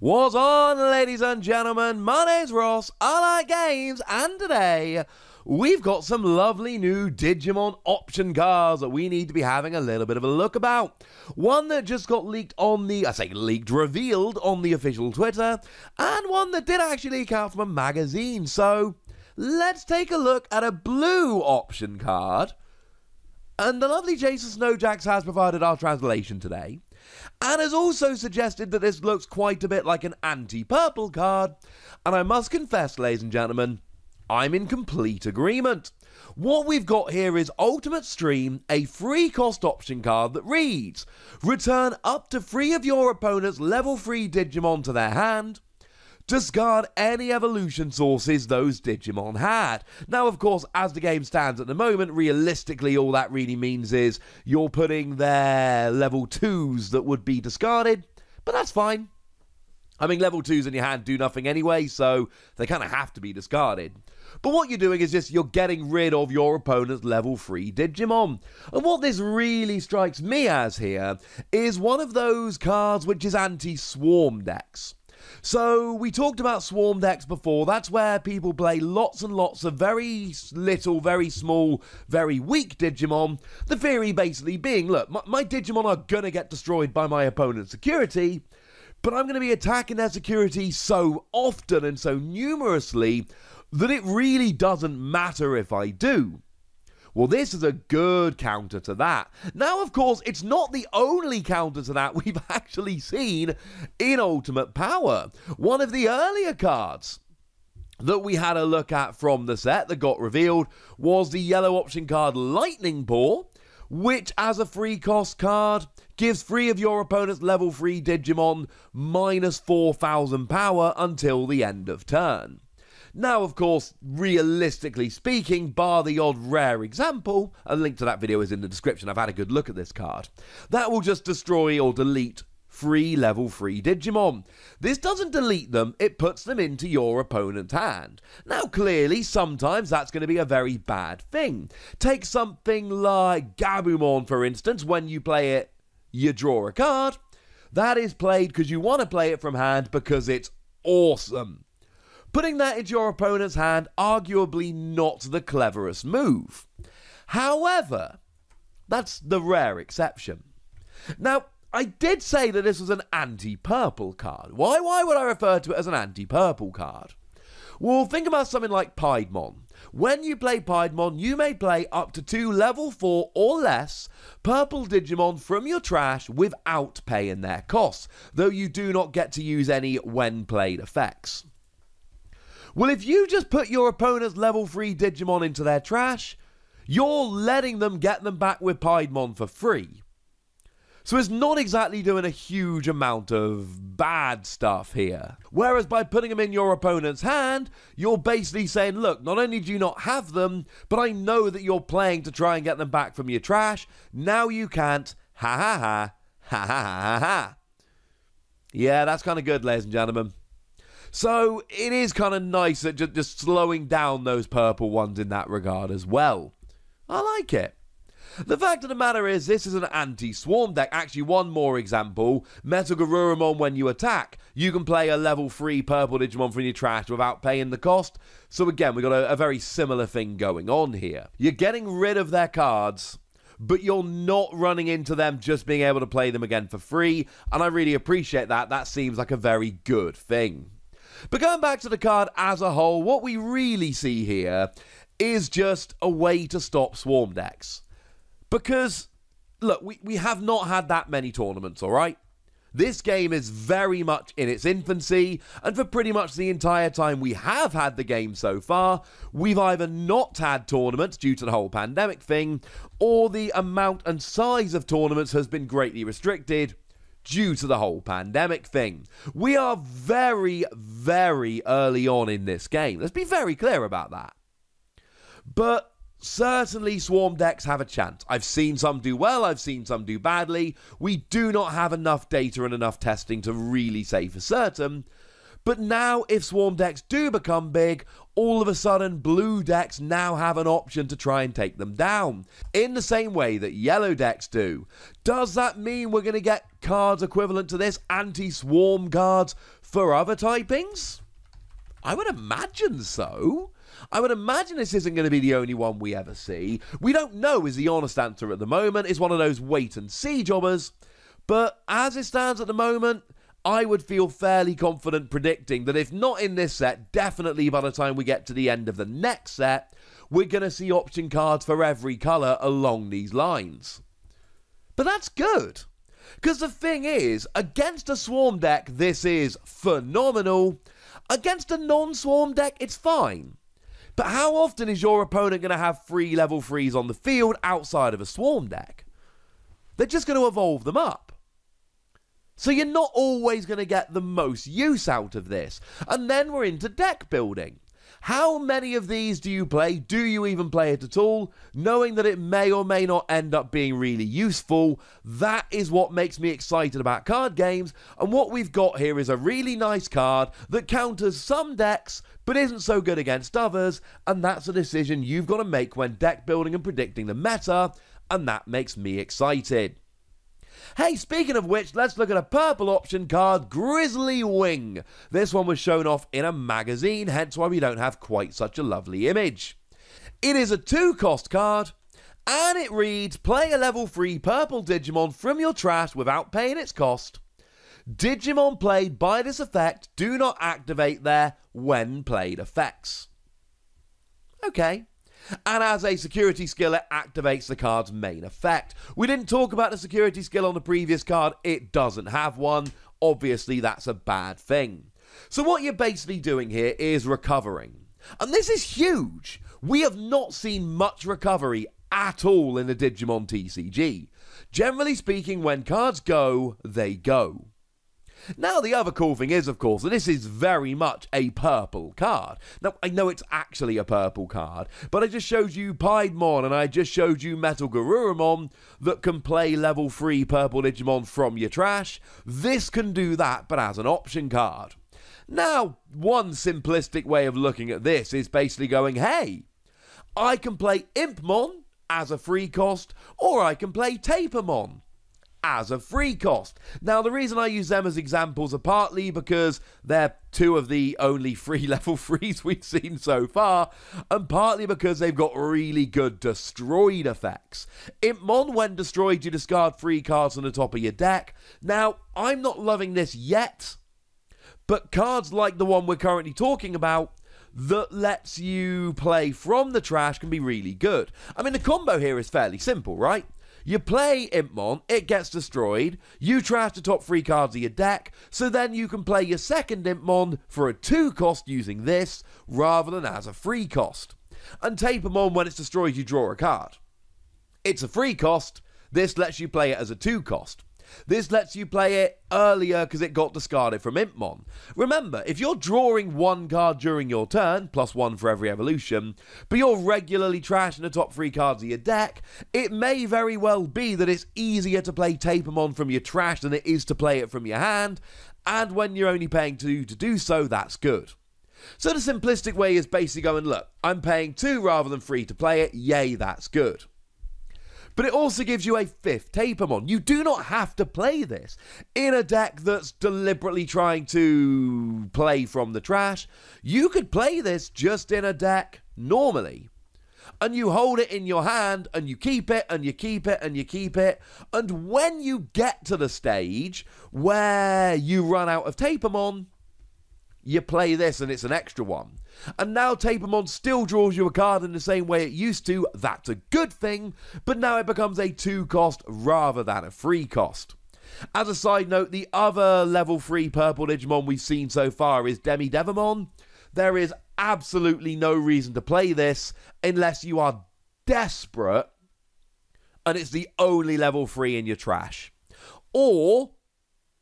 What's on, ladies and gentlemen? My name's Ross. I like games, and today we've got some lovely new Digimon option cards that we need to be having a little bit of a look about. One that just got leaked on the, I say leaked, revealed on the official Twitter, and one that did actually leak out from a magazine. So let's take a look at a blue option card. And the lovely Jason Snowjacks has provided our translation today and has also suggested that this looks quite a bit like an anti purple card. And I must confess, ladies and gentlemen, I'm in complete agreement. What we've got here is Ultimate Stream, a free cost option card that reads Return up to three of your opponent's level 3 Digimon to their hand discard any evolution sources those Digimon had. Now, of course, as the game stands at the moment, realistically, all that really means is you're putting their level 2s that would be discarded, but that's fine. I mean, level 2s in your hand do nothing anyway, so they kind of have to be discarded. But what you're doing is just you're getting rid of your opponent's level 3 Digimon. And what this really strikes me as here is one of those cards which is anti swarm decks. So, we talked about swarm decks before. That's where people play lots and lots of very little, very small, very weak Digimon. The theory basically being look, my, my Digimon are gonna get destroyed by my opponent's security, but I'm gonna be attacking their security so often and so numerously that it really doesn't matter if I do. Well, this is a good counter to that. Now, of course, it's not the only counter to that we've actually seen in Ultimate Power. One of the earlier cards that we had a look at from the set that got revealed was the yellow option card Lightning Paw, which, as a free cost card, gives three of your opponent's level 3 Digimon minus 4,000 power until the end of turn. Now, of course, realistically speaking, bar the odd rare example, a link to that video is in the description. I've had a good look at this card. That will just destroy or delete free level 3 Digimon. This doesn't delete them, it puts them into your opponent's hand. Now, clearly, sometimes that's going to be a very bad thing. Take something like Gabumon, for instance, when you play it, you draw a card. That is played because you want to play it from hand because it's awesome. Putting that into your opponent's hand, arguably not the cleverest move. However, that's the rare exception. Now, I did say that this was an anti-purple card. Why, why would I refer to it as an anti-purple card? Well, think about something like Piedmon. When you play Piedmon, you may play up to two level 4 or less purple Digimon from your trash without paying their costs, though you do not get to use any when played effects. Well, if you just put your opponent's level 3 Digimon into their trash, you're letting them get them back with Piedmon for free. So it's not exactly doing a huge amount of bad stuff here. Whereas by putting them in your opponent's hand, you're basically saying, look, not only do you not have them, but I know that you're playing to try and get them back from your trash. Now you can't. Ha ha ha. Ha ha ha ha. Yeah, that's kind of good, ladies and gentlemen. So it is kind of nice that just, just slowing down those purple ones in that regard as well. I like it. The fact of the matter is, this is an anti-swarm deck. Actually, one more example. Metal Garurumon when you attack. You can play a level 3 purple Digimon from your trash without paying the cost. So again, we've got a, a very similar thing going on here. You're getting rid of their cards, but you're not running into them just being able to play them again for free. And I really appreciate that. That seems like a very good thing. But going back to the card as a whole, what we really see here is just a way to stop swarm decks. Because, look, we, we have not had that many tournaments, alright? This game is very much in its infancy, and for pretty much the entire time we have had the game so far, we've either not had tournaments due to the whole pandemic thing, or the amount and size of tournaments has been greatly restricted, due to the whole pandemic thing. We are very, very early on in this game. Let's be very clear about that. But certainly swarm decks have a chance. I've seen some do well, I've seen some do badly. We do not have enough data and enough testing to really say for certain. But now, if Swarm decks do become big, all of a sudden blue decks now have an option to try and take them down, in the same way that yellow decks do. Does that mean we're going to get cards equivalent to this, anti swarm cards, for other typings? I would imagine so. I would imagine this isn't going to be the only one we ever see. We don't know, is the honest answer at the moment. It's one of those wait and see jobbers. But as it stands at the moment, I would feel fairly confident predicting that if not in this set, definitely by the time we get to the end of the next set, we're going to see option cards for every colour along these lines. But that's good. Because the thing is, against a swarm deck, this is phenomenal. Against a non swarm deck, it's fine. But how often is your opponent going to have free level threes on the field outside of a swarm deck? They're just going to evolve them up. So you're not always going to get the most use out of this. And then we're into deck building. How many of these do you play? Do you even play it at all? Knowing that it may or may not end up being really useful, that is what makes me excited about card games. And what we've got here is a really nice card that counters some decks but isn't so good against others. And that's a decision you've got to make when deck building and predicting the meta. And that makes me excited. Hey, speaking of which, let's look at a purple option card, Grisly Wing. This one was shown off in a magazine, hence why we don't have quite such a lovely image. It is a two cost card, and it reads Play a level 3 purple Digimon from your trash without paying its cost. Digimon played by this effect do not activate their when played effects. Okay, and as a security skill, it activates the card's main effect. We didn't talk about the security skill on the previous card, it doesn't have one. Obviously, that's a bad thing. So, what you're basically doing here is recovering. And this is huge. We have not seen much recovery at all in the Digimon TCG. Generally speaking, when cards go, they go. Now, the other cool thing is, of course, that this is very much a purple card. Now, I know it's actually a purple card, but I just showed you Piedmon and I just showed you Metal Garurumon that can play level 3 purple Digimon from your trash. This can do that, but as an option card. Now, one simplistic way of looking at this is basically going, hey, I can play Impmon as a free cost, or I can play Tapirmon as a free cost. Now, the reason I use them as examples are partly because they're two of the only free level threes we've seen so far, and partly because they've got really good destroyed effects. Impmon, when destroyed, you discard three cards on the top of your deck. Now, I'm not loving this yet, but cards like the one we're currently talking about that lets you play from the trash can be really good. I mean, the combo here is fairly simple, right? You play Impmon, it gets destroyed, you trash the top three cards of your deck, so then you can play your second Impmon for a 2 cost using this, rather than as a free cost. And Tapirmon, when it's destroyed, you draw a card. It's a free cost, this lets you play it as a 2 cost. This lets you play it earlier because it got discarded from Impmon. Remember, if you're drawing one card during your turn, plus one for every evolution, but you're regularly trashing the top three cards of your deck, it may very well be that it's easier to play Tapirmon from your trash than it is to play it from your hand, and when you're only paying two to do so, that's good. So the simplistic way is basically going, look, I'm paying two rather than three to play it, yay, that's good but it also gives you a fifth Tapirmon. You do not have to play this in a deck that's deliberately trying to play from the trash. You could play this just in a deck normally. And you hold it in your hand and you keep it and you keep it and you keep it. And when you get to the stage where you run out of Tapirmon, you play this and it's an extra one. And now Tapirmon still draws you a card in the same way it used to. That's a good thing, but now it becomes a 2 cost rather than a free cost. As a side note, the other level 3 purple Digimon we've seen so far is Demidevimon. There is absolutely no reason to play this unless you are desperate and it's the only level 3 in your trash. Or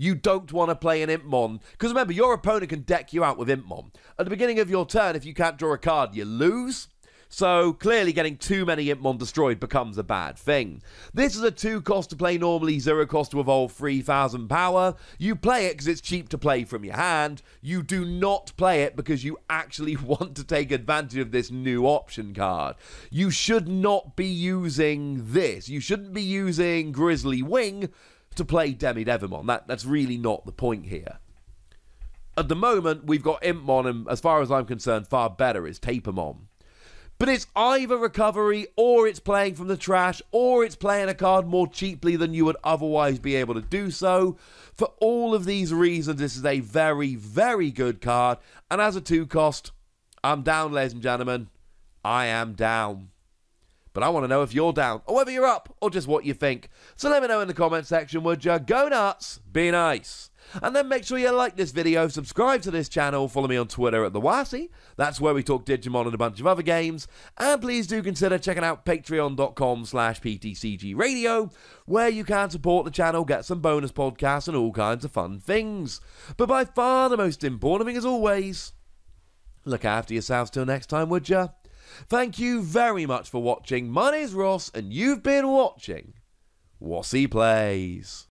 you don't want to play an Impmon. Because remember, your opponent can deck you out with Impmon. At the beginning of your turn, if you can't draw a card, you lose. So clearly getting too many Impmon destroyed becomes a bad thing. This is a 2 cost to play normally, 0 cost to evolve 3000 power. You play it because it's cheap to play from your hand. You do not play it because you actually want to take advantage of this new option card. You should not be using this. You shouldn't be using Grisly Wing to play Demi Devimon. That, that's really not the point here. At the moment, we've got Impmon, and as far as I'm concerned, far better is Tapirmon. But it's either recovery, or it's playing from the trash, or it's playing a card more cheaply than you would otherwise be able to do so. For all of these reasons, this is a very, very good card. And as a two cost, I'm down, ladies and gentlemen. I am down. But I want to know if you're down, or whether you're up, or just what you think. So let me know in the comment section, would you? Go nuts, be nice. And then make sure you like this video, subscribe to this channel, follow me on Twitter at the Wossy. That's where we talk Digimon and a bunch of other games. And please do consider checking out patreon.com slash ptcgradio, where you can support the channel, get some bonus podcasts, and all kinds of fun things. But by far the most important thing, as always, look after yourselves till next time, would ya? Thank you very much for watching. My name's Ross, and you've been watching Wossy Plays.